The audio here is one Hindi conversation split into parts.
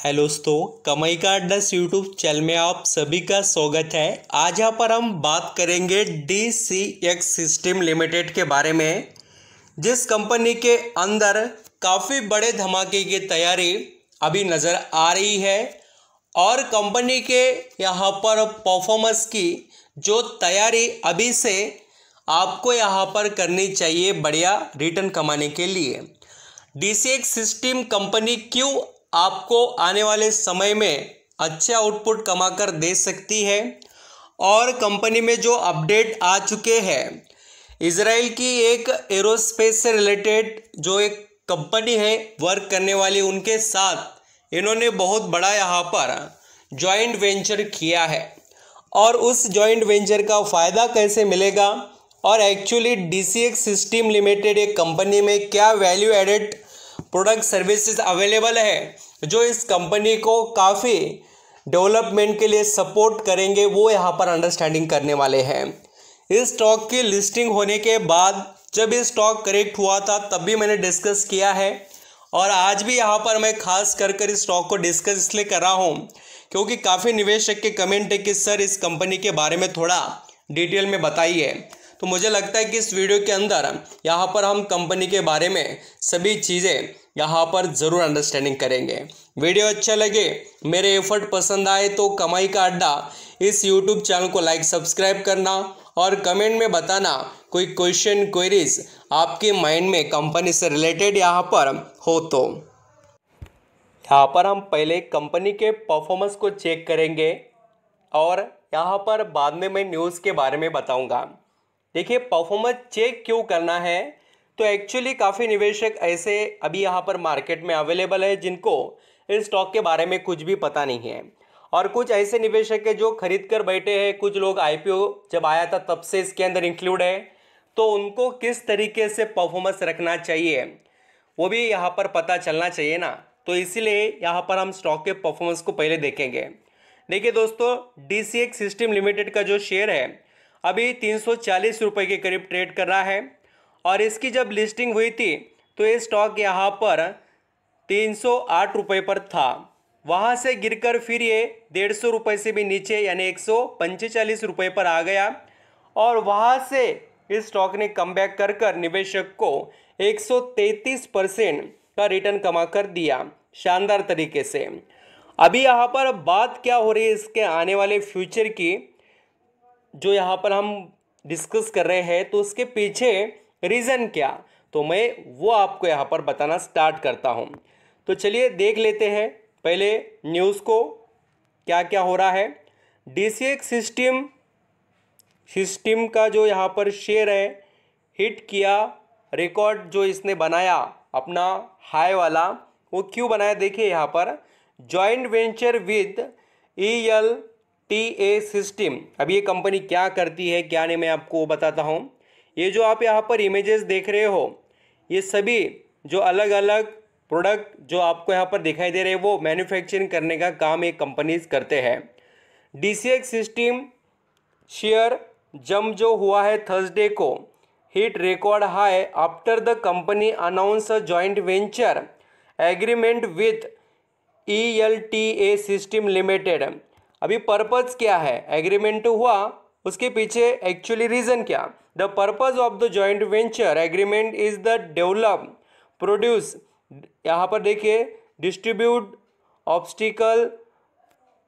हेलो दोस्तों, कमई का अड्डा यूट्यूब चैनल में आप सभी का स्वागत है। आज यहाँ पर हम बात करेंगे D C X system limited के बारे में, जिस कंपनी के अंदर काफ़ी बड़े धमाके की तैयारी अभी नज़र आ रही है और कंपनी के यहाँ पर परफॉर्मेंस की जो तैयारी अभी से आपको यहाँ पर करनी चाहिए बढ़िया रिटर्न कमाने के लिए। D C X system company क्यों आपको आने वाले समय में अच्छा आउटपुट कमाकर दे सकती है। और कंपनी में जो अपडेट आ चुके हैं इसराइल की एक एरोस्पेस से रिलेटेड जो एक कंपनी है वर्क करने वाली, उनके साथ इन्होंने बहुत बड़ा यहाँ पर जॉइंट वेंचर किया है। और उस जॉइंट वेंचर का फ़ायदा कैसे मिलेगा? और एक्चुअली एक्स सिस्टम लिमिटेड एक कंपनी में क्या value added product services available है, जो इस कंपनी को काफ़ी डेवलपमेंट के लिए सपोर्ट करेंगे, वो यहाँ पर अंडरस्टैंडिंग करने वाले हैं। इस स्टॉक की लिस्टिंग होने के बाद, जब ये स्टॉक करेक्ट हुआ था, तब भी मैंने डिस्कस किया है। और आज भी यहाँ पर मैं खास कर कर इस स्टॉक को डिस्कस इसलिए कर रहा हूँ, क्योंकि काफ़ी निवेशक के कमेंट है कि, सर, इस कंपनी के बारे में थोड़ा डिटेल में बताइए। तो मुझे लगता है कि इस वीडियो के अंदर, यहाँ पर हम कंपनी के बारे में सभी चीज़ें यहाँ पर ज़रूर अंडरस्टैंडिंग करेंगे। वीडियो अच्छा लगे, मेरे एफर्ट पसंद आए तो कमाई का अड्डा इस यूट्यूब चैनल को लाइक सब्सक्राइब करना और कमेंट में बताना कोई क्वेश्चन क्वेरीज आपके माइंड में कंपनी से रिलेटेड यहाँ पर हो तो। यहाँ पर हम पहले कंपनी के परफॉर्मेंस को चेक करेंगे और यहाँ पर बाद में मैं न्यूज़ के बारे में बताऊँगा। देखिए परफॉर्मेंस चेक क्यों करना है? तो एक्चुअली काफ़ी निवेशक ऐसे अभी यहाँ पर मार्केट में अवेलेबल है जिनको इस स्टॉक के बारे में कुछ भी पता नहीं है। और कुछ ऐसे निवेशक है जो खरीद कर बैठे हैं, कुछ लोग आईपीओ जब आया था तब से इसके अंदर इंक्लूड है। तो उनको किस तरीके से परफॉर्मेंस रखना चाहिए, वो भी यहाँ पर पता चलना चाहिए ना। तो इसीलिए यहाँ पर हम स्टॉक के परफॉर्मेंस को पहले देखेंगे। देखिए दोस्तों डी सी सिस्टम लिमिटेड का जो शेयर है, अभी तीन सौ के करीब ट्रेड कर रहा है। और इसकी जब लिस्टिंग हुई थी तो ये स्टॉक यहाँ पर तीन सौ आठ रुपये पर था। वहाँ से गिरकर फिर ये डेढ़ सौ रुपये से भी नीचे, यानी एक सौ रुपये पर आ गया। और वहाँ से इस स्टॉक ने कम बैक कर कर निवेशक को 133 परसेंट का रिटर्न कमा कर दिया, शानदार तरीके से। अभी यहाँ पर बात क्या हो रही है इसके आने वाले फ्यूचर की, जो यहाँ पर हम डिस्कस कर रहे हैं तो उसके पीछे रीज़न क्या? तो मैं वो आपको यहाँ पर बताना स्टार्ट करता हूँ। तो चलिए देख लेते हैं पहले न्यूज़ को क्या क्या हो रहा है। D C X system system का जो यहाँ पर शेयर है, हिट किया, रिकॉर्ड जो इसने बनाया, अपना हाई वाला, वो क्यों बनाया? देखिए यहाँ पर, joint venture with E L T A system. अब ये कंपनी क्या करती है, क्या नहीं मैं आपको बताता हूँ। ये जो आप यहाँ पर इमेजेस देख रहे हो, ये सभी जो अलग अलग प्रोडक्ट जो आपको यहाँ पर दिखाई दे रहे हैं, वो मैन्युफैक्चरिंग करने का काम ये कंपनीज़ करते हैं। D C X system share जम जो हुआ है थर्सडे को hit record high after the company announce a joint venture agreement with E L T A system limited अभी पर्पज क्या है? एग्रीमेंट हुआ, उसके पीछे एक्चुअली रीज़न क्या? The purpose of the joint venture agreement is the develop produce यहाँ पर देखिए distribute obstacle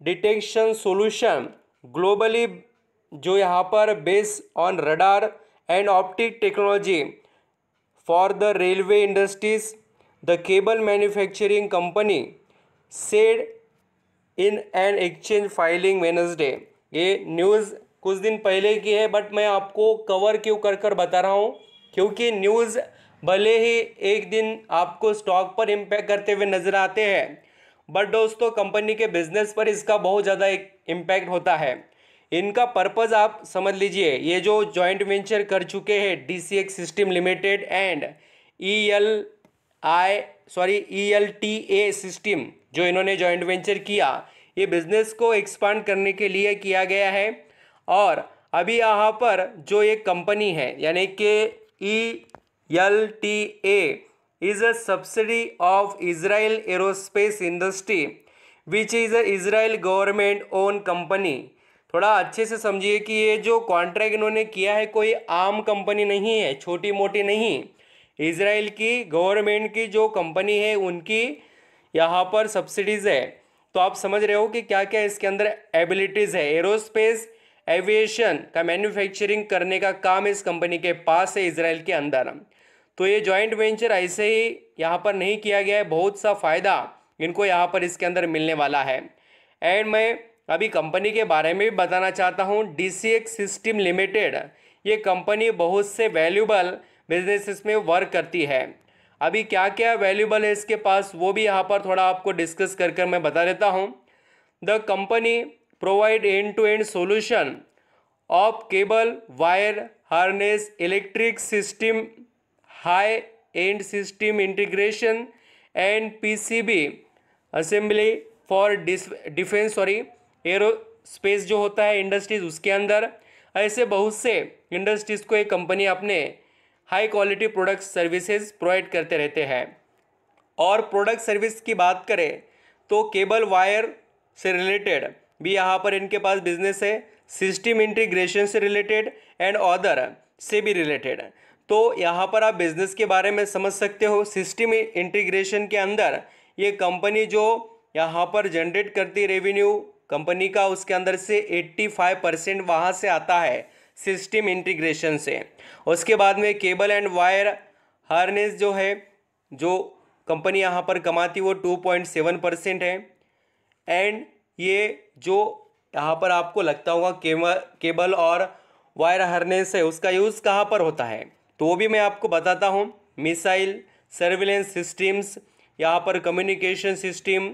detection solution globally जो यहाँ पर base on radar and optic technology for the railway industries the cable manufacturing company said in an exchange filing Wednesday ये न्यूज़ कुछ दिन पहले की है बट मैं आपको कवर क्यों कर कर बता रहा हूँ? क्योंकि न्यूज़ भले ही एक दिन आपको स्टॉक पर इम्पैक्ट करते हुए नज़र आते हैं बट दोस्तों कंपनी के बिज़नेस पर इसका बहुत ज़्यादा एक इम्पैक्ट होता है। इनका पर्पज़ आप समझ लीजिए, ये जो जॉइंट वेंचर कर चुके हैं D C X system limited and E L I sorry E L T A system जो इन्होंने जॉइंट वेंचर किया, ये बिज़नेस को एक्सपांड करने के लिए किया गया है। और अभी यहाँ पर जो एक कंपनी है, यानी कि E L T A is a subsidy of Israel aerospace industry which is a Israel government own company थोड़ा अच्छे से समझिए कि ये जो कॉन्ट्रैक्ट इन्होंने किया है, कोई आम कंपनी नहीं है छोटी मोटी नहीं। इसराइल की गवर्नमेंट की जो कंपनी है, उनकी यहाँ पर सब्सिडीज़ है। तो आप समझ रहे हो कि क्या क्या इसके अंदर एबिलिटीज़ है। एरोस्पेस एविएशन का मैन्युफैक्चरिंग करने का काम इस कंपनी के पास है इसराइल के अंदर। तो ये जॉइंट वेंचर ऐसे ही यहाँ पर नहीं किया गया है, बहुत सा फ़ायदा इनको यहाँ पर इसके अंदर मिलने वाला है। एंड मैं अभी कंपनी के बारे में भी बताना चाहता हूँ D C X system limited ये कंपनी बहुत से वैल्यूबल बिजनेसेस में वर्क करती है। अभी क्या क्या वैल्यूबल है इसके पास, वो भी यहाँ पर थोड़ा आपको डिस्कस कर कर मैं बता देता हूँ। The company provide end to end solution of cable wire harness electric system high end system integration and P C B assembly for defence sorry aerospace जो होता है इंडस्ट्रीज़ उसके अंदर। ऐसे बहुत से इंडस्ट्रीज़ को एक कंपनी अपने high quality product services provide करते रहते हैं। और प्रोडक्ट सर्विस की बात करें तो केबल वायर से रिलेटेड भी यहाँ पर इनके पास बिज़नेस है सिस्टम इंटीग्रेशन से रिलेटेड एंड अदर से भी रिलेटेड तो यहाँ पर आप बिज़नेस के बारे में समझ सकते हो सिस्टम इंटीग्रेशन के अंदर ये कंपनी जो यहाँ पर जनरेट करती रेवेन्यू कंपनी का उसके अंदर से 85 परसेंट वहाँ से आता है सिस्टम इंटीग्रेशन से. उसके बाद में केबल एंड वायर हार्नेस जो है, जो कंपनी यहाँ पर कमाती वो 2.7 परसेंट है. एंड ये जो यहाँ पर आपको लगता होगा केबल केबल और वायर हार्नेस है उसका यूज़ कहाँ पर होता है? तो वो भी मैं आपको बताता हूँ। मिसाइल, सर्विलेंस सिस्टम्स, यहाँ पर कम्युनिकेशन सिस्टम,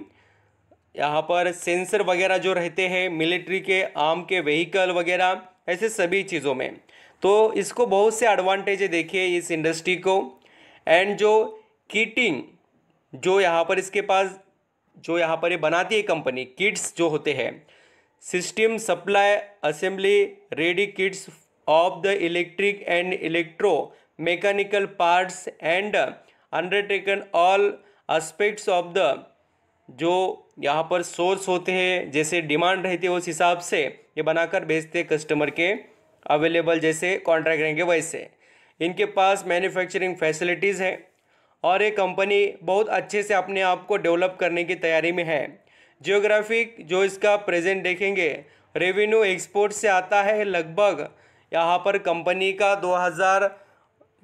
यहाँ पर सेंसर वगैरह जो रहते हैं, मिलिट्री के, आर्म के, व्हीकल वगैरह, ऐसे सभी चीज़ों में। तो इसको बहुत से एडवांटेज देखिए इस इंडस्ट्री को। एंड जो कीटिंग जो यहाँ पर इसके पास जो यहाँ पर ये बनाती है कंपनी किट्स जो होते हैं system supply assembly ready kits of the electric and electro mechanical parts and undertaken all aspects of the जो यहाँ पर सोर्स होते हैं, जैसे डिमांड रहती है उस हिसाब से ये बनाकर भेजते हैं कस्टमर के अवेलेबल जैसे कॉन्ट्रैक्ट रहेंगे वैसे। इनके पास मैन्युफैक्चरिंग फैसिलिटीज़ हैं। और ये कंपनी बहुत अच्छे से अपने आप को डेवलप करने की तैयारी में है। जियोग्राफिक जो इसका प्रेजेंट देखेंगे रेवेन्यू एक्सपोर्ट से आता है लगभग यहाँ पर कंपनी का 2000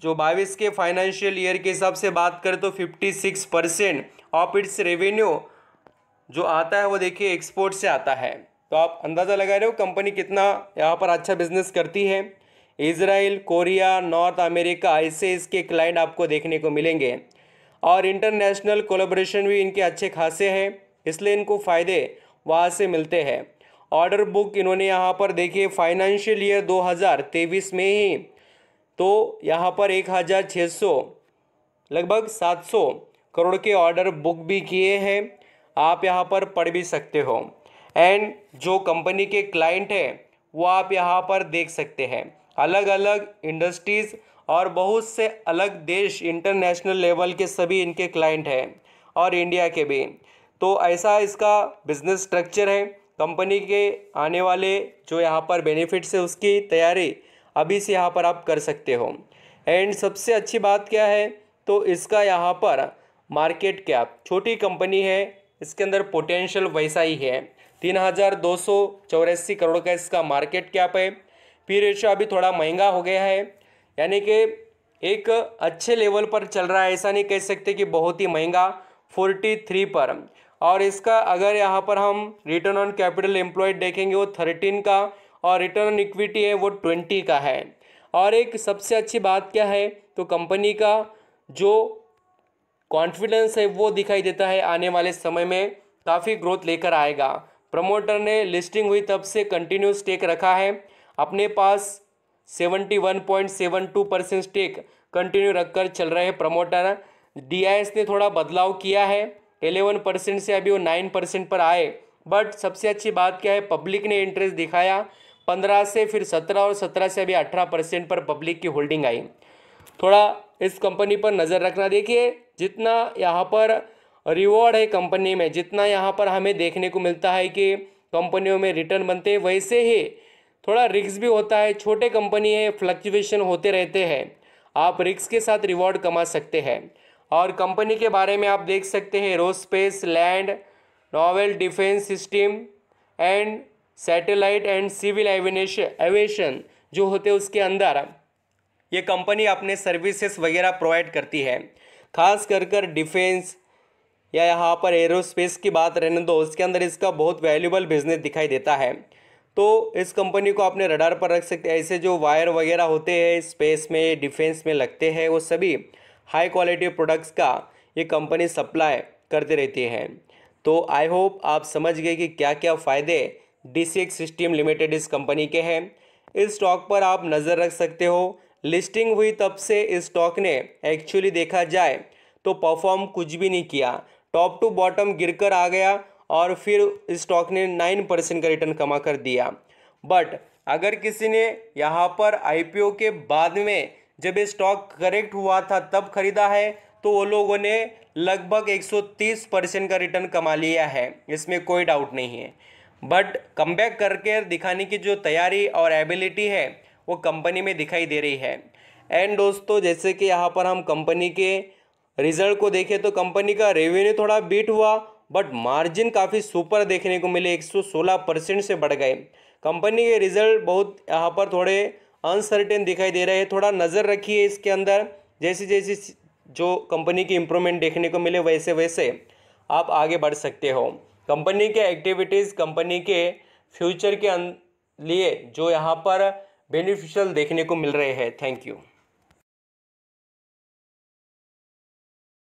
जो बाईस के फाइनेंशियल ईयर के हिसाब से बात करें तो 56 परसेंट ऑफ़ इट्स रेवेन्यू जो आता है वो देखिए एक्सपोर्ट से आता है। तो आप अंदाज़ा लगा रहे हो कंपनी कितना यहाँ पर अच्छा बिज़नेस करती है। इसराइल कोरिया, नॉर्थ अमेरिका ऐसे इसके क्लाइंट आपको देखने को मिलेंगे। और इंटरनेशनल कोलेब्रेशन भी इनके अच्छे खासे हैं, इसलिए इनको फ़ायदे वहाँ से मिलते हैं। ऑर्डर बुक इन्होंने यहाँ पर देखिए, फाइनेंशियल ईयर 2023 में ही तो यहाँ पर एक हज़ार छः सौ, लगभग सात सौ करोड़ के ऑर्डर बुक भी किए हैं, आप यहाँ पर पढ़ भी सकते हो। एंड जो कंपनी के क्लाइंट हैं, वो आप यहाँ पर देख सकते हैं। अलग अलग इंडस्ट्रीज़ और बहुत से अलग देश इंटरनेशनल लेवल के सभी इनके क्लाइंट हैं और इंडिया के भी। तो ऐसा इसका बिज़नेस स्ट्रक्चर है। कंपनी के आने वाले जो यहाँ पर बेनिफिट्स है उसकी तैयारी अभी से यहाँ पर आप कर सकते हो। एंड सबसे अच्छी बात क्या है? तो इसका यहाँ पर मार्केट कैप छोटी कंपनी है, इसके अंदर पोटेंशियल वैसा ही है। तीन हज़ार दो सौ चौरासी करोड़ का इसका मार्केट कैप है। पी रेशियो अभी थोड़ा महँगा हो गया है। यानी कि एक अच्छे लेवल पर चल रहा है, ऐसा नहीं कह सकते कि बहुत ही महँगा फोर्टी थ्री पर। और इसका अगर यहाँ पर हम रिटर्न ऑन कैपिटल एम्प्लॉयड देखेंगे, वो थर्टीन का और रिटर्न ऑन इक्विटी है, वो ट्वेंटी का है। और एक सबसे अच्छी बात क्या है तो कंपनी का जो कॉन्फिडेंस है, वो दिखाई देता है आने वाले समय में, काफ़ी ग्रोथ लेकर आएगा। प्रमोटर ने लिस्टिंग हुई तब से कंटिन्यू स्टेक रखा है। अपने पास seventy one point seven two percent stake continue रखकर चल रहे हैं प्रमोटर डी ने थोड़ा बदलाव किया है। एलेवन परसेंट से अभी वो नाइन परसेंट पर आए। बट सबसे अच्छी बात क्या है? पब्लिक ने इंटरेस्ट दिखाया। पंद्रह से फिर सत्रह और सत्रह से अभी अठारह परसेंट पर पब्लिक की होल्डिंग आई। थोड़ा इस कंपनी पर नज़र रखना। देखिए, जितना यहाँ पर रिवॉर्ड है कंपनी में, जितना यहाँ पर हमें देखने को मिलता है कि कंपनियों में रिटर्न बनते वैसे ही थोड़ा रिक्स भी होता है, छोटे कंपनी है, फ्लक्चुएशन होते रहते हैं। आप रिक्स के साथ रिवॉर्ड कमा सकते हैं। और कंपनी के बारे में आप देख सकते हैं, aerospace, land, naval, defence system, and satellite and civil aviation जो होते उसके अंदर। ये कंपनी अपने सर्विसेज़ वगैरह प्रोवाइड करती है। खास कर कर डिफेंस या यहाँ पर एरोस्पेस की बात रहने दो, उसके अंदर इसका बहुत वैल्यूबल बिज़नेस दिखाई देता है। तो इस कंपनी को अपने रडार पर रख सकते हैं। ऐसे जो वायर वगैरह होते हैं, स्पेस में, डिफेंस में लगते हैं, वो सभी हाई क्वालिटी प्रोडक्ट्स का ये कंपनी सप्लाई करते रहती है। तो आई होप आप समझ गए कि क्या क्या फ़ायदे D C X system limited इस कंपनी के हैं। इस स्टॉक पर आप नज़र रख सकते हो। लिस्टिंग हुई तब से इस स्टॉक ने एक्चुअली देखा जाए तो परफॉर्म कुछ भी नहीं किया। टॉप टू बॉटम गिरकर आ गया और फिर स्टॉक ने नाइन परसेंट का रिटर्न कमा कर दिया। बट अगर किसी ने यहाँ पर आईपीओ के बाद में जब ये स्टॉक करेक्ट हुआ था, तब खरीदा है तो वो लोगों ने लगभग 130 परसेंट का रिटर्न कमा लिया है। इसमें कोई डाउट नहीं है। बट कम करके दिखाने की जो तैयारी और एबिलिटी है, वो कंपनी में दिखाई दे रही है। एंड दोस्तों, जैसे कि यहाँ पर हम कंपनी के रिज़ल्ट को देखें तो कंपनी का रेवेन्यू थोड़ा बीट हुआ बट मार्जिन काफ़ी सुपर देखने को मिले 116 परसेंट से बढ़ गए। कंपनी के रिज़ल्ट बहुत यहाँ पर थोड़े अनसर्टेन दिखाई दे रहे हैं। थोड़ा नज़र रखिए इसके अंदर जैसी जैसी जो कंपनी की इम्प्रूवमेंट देखने को मिले वैसे वैसे आप आगे बढ़ सकते हो। कंपनी के एक्टिविटीज़ कंपनी के फ्यूचर के लिए जो यहाँ पर बेनिफिशियल देखने को मिल रहे हैं। Thank you